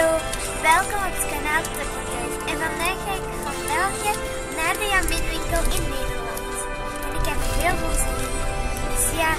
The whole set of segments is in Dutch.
Hallo, welkom op het kanaal Tukkertjes. En vandaag ga ik van België naar de Jaminwinkel in Nederland. En ik heb heel veel zin in. Dus ja,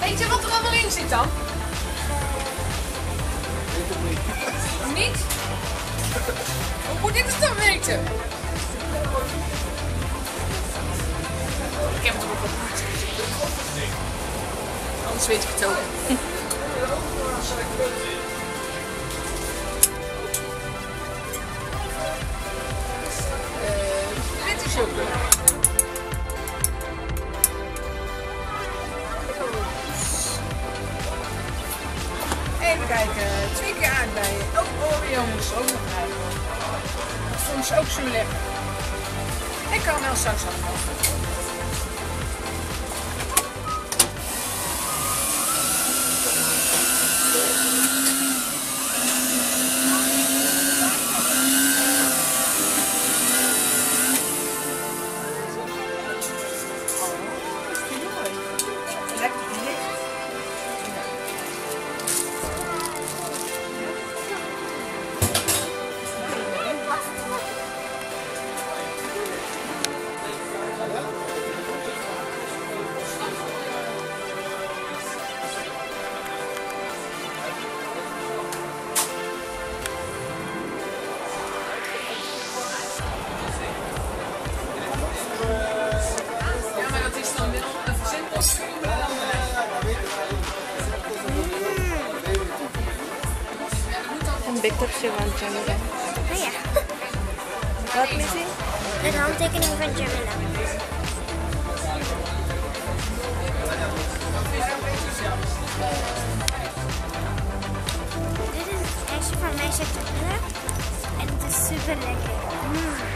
Weet je wat er allemaal in zit dan? Hoe moet ik het dan weten? Ik heb het ook op Anders weet ik het ook. Eh, dit is ook. Even kijken, twee keer aardbeien. Ook Oreo's, ook nog bij. Dat vond ze ook zo lekker. En karamelsaus had ik nog. Een biktertje van Jamila. Oh ja, me zien. een handtekening van Jamila. Dit is het ijsje van Jamila. En het is super lekker.